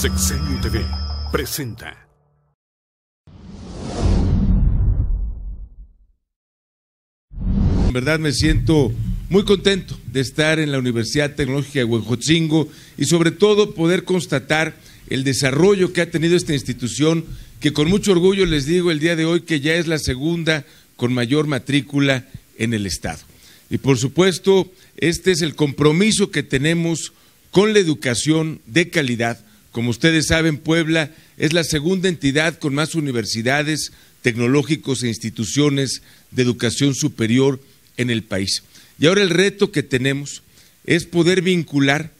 Sexenio TV presenta. En verdad me siento muy contento de estar en la Universidad Tecnológica de Huejotzingo y sobre todo poder constatar el desarrollo que ha tenido esta institución que con mucho orgullo les digo el día de hoy que ya es la segunda con mayor matrícula en el Estado. Y por supuesto, este es el compromiso que tenemos con la educación de calidad. Como ustedes saben, Puebla es la segunda entidad con más universidades, tecnológicos e instituciones de educación superior en el país. Y ahora el reto que tenemos es poder vincular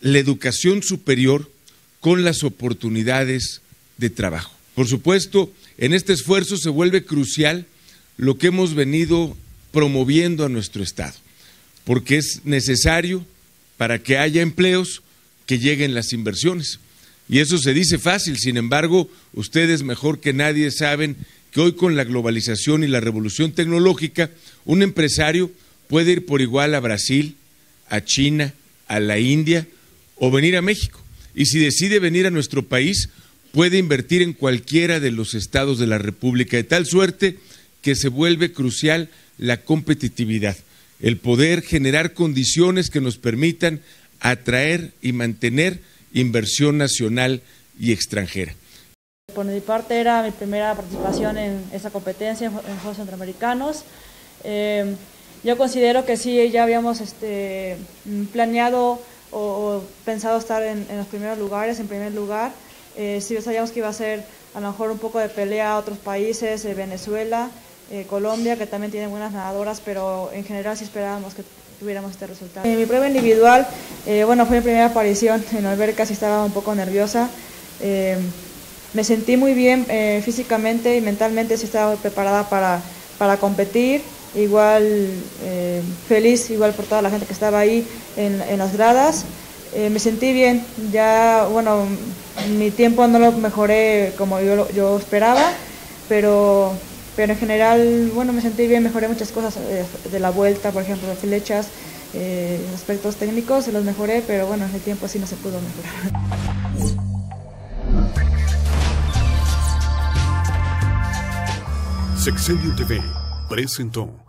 la educación superior con las oportunidades de trabajo. Por supuesto, en este esfuerzo se vuelve crucial lo que hemos venido promoviendo a nuestro Estado, porque es necesario para que haya empleos que lleguen las inversiones. Y eso se dice fácil, sin embargo, ustedes mejor que nadie saben que hoy con la globalización y la revolución tecnológica, un empresario puede ir por igual a Brasil, a China, a la India o venir a México. Y si decide venir a nuestro país, puede invertir en cualquiera de los estados de la República, de tal suerte que se vuelve crucial la competitividad, el poder generar condiciones que nos permitan atraer y mantener inversión nacional y extranjera. Por mi parte era mi primera participación en esa competencia en Juegos Centroamericanos. Eh, yo considero que sí, ya habíamos este, planeado o, pensado estar en, los primeros lugares, en primer lugar. Eh, sí sabíamos que iba a ser a lo mejor un poco de pelea a otros países, eh, Venezuela, eh, Colombia, que también tiene buenas nadadoras, pero en general sí esperábamos que tuviéramos este resultado. En mi prueba individual, eh, bueno, fue mi primera aparición en alberca, sí estaba un poco nerviosa. Eh, me sentí muy bien físicamente y mentalmente, sí estaba preparada para, para competir. Igual feliz, igual por toda la gente que estaba ahí en, en las gradas. me sentí bien, ya, bueno, mi tiempo no lo mejoré como yo, yo esperaba, pero pero en general, bueno, me sentí bien, mejoré muchas cosas eh, de la vuelta, por ejemplo, las flechas, eh, aspectos técnicos, se los mejoré, pero bueno, en el tiempo así no se pudo mejorar. Sexenio TV presentó.